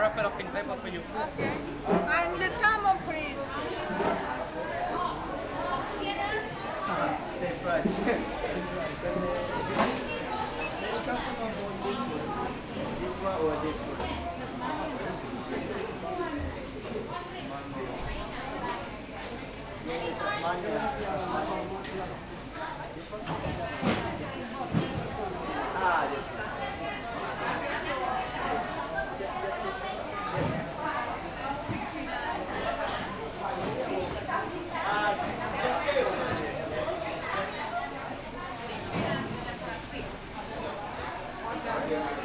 wrap it up in paper for you. Okay. And the salmon, please. Same price. Many customers want this one. This one or this one? Mango. Mango. Yeah.